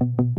Bye.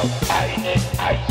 I need einen.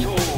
tool.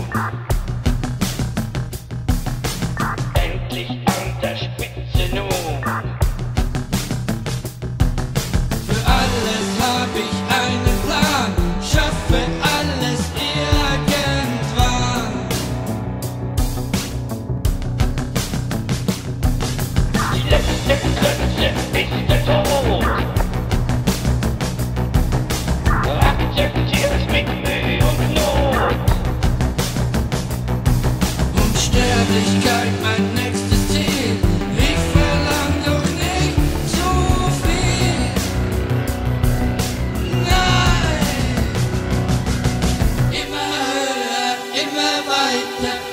Vaidya